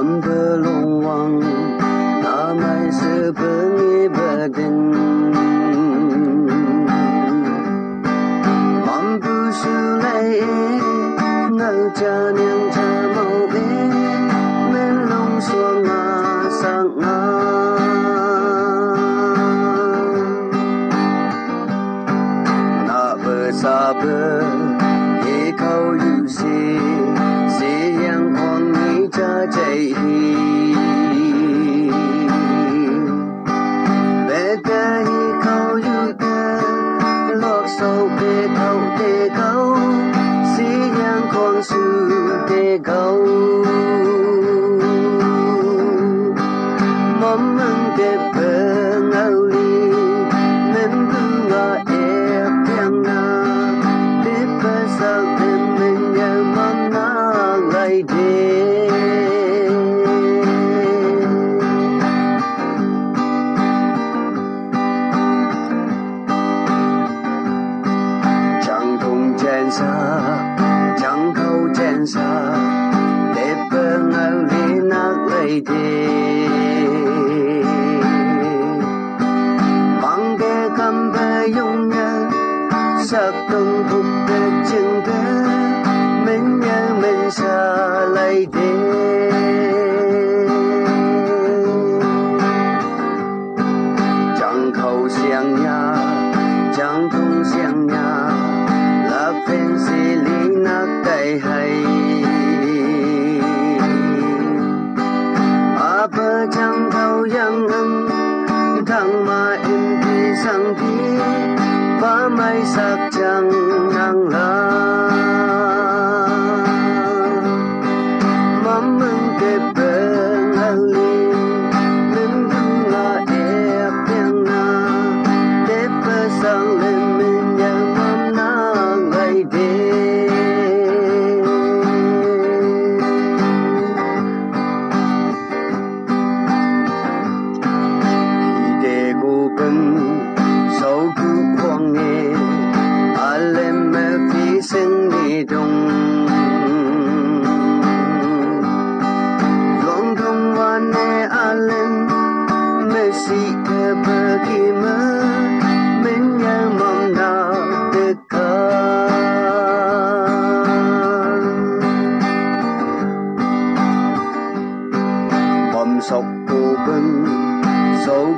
belong na mai se pengi baden mampu sulai ngau cha niang cha mau na sa sâu thế khâu tê khâu con yang hong su tê 江口建设，日本人里那泪滴。放给干杯永远，色东土的经典，闷烟闷色泪滴。江口响呀，江口响呀。 ยังหันทางมาอินทีสังทีป้าไม่สัก bom sọc cô sâu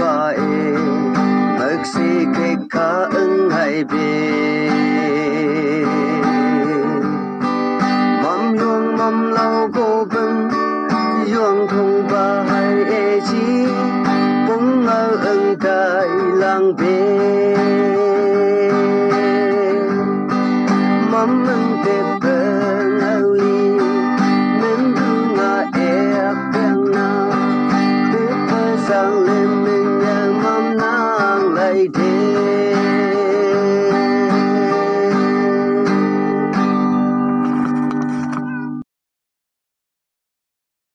ba e mất si kê cá ưng hay bê mắm yuang lau go bưng yong thong ba hay e chi. Bung ngơ ưng kai lang be. Mam ưng te bơ